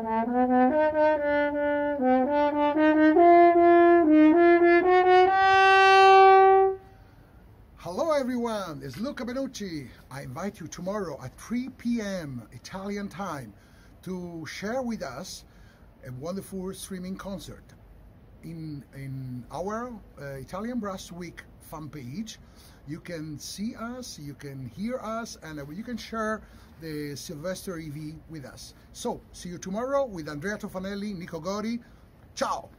Hello everyone, it's Luca Benucci. I invite you tomorrow at 3 p.m. Italian time to share with us a wonderful streaming concert. In, in our uh, Italian Brass Week fan page, you can see us, you can hear us, and uh, you can share the Sylvester Eve with us. So, see you tomorrow with Andrea Tofanelli, Nico Gori. Ciao!